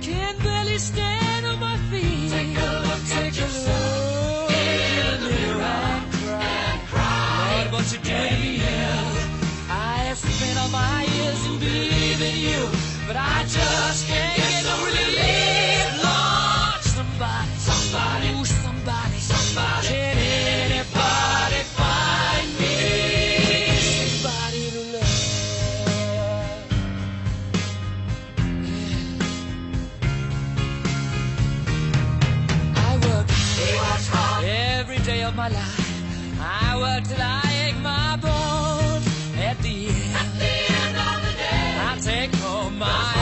Can't barely stand. day of my life. I worked till I ache my bones. At the end, at the end of the day, I take home my.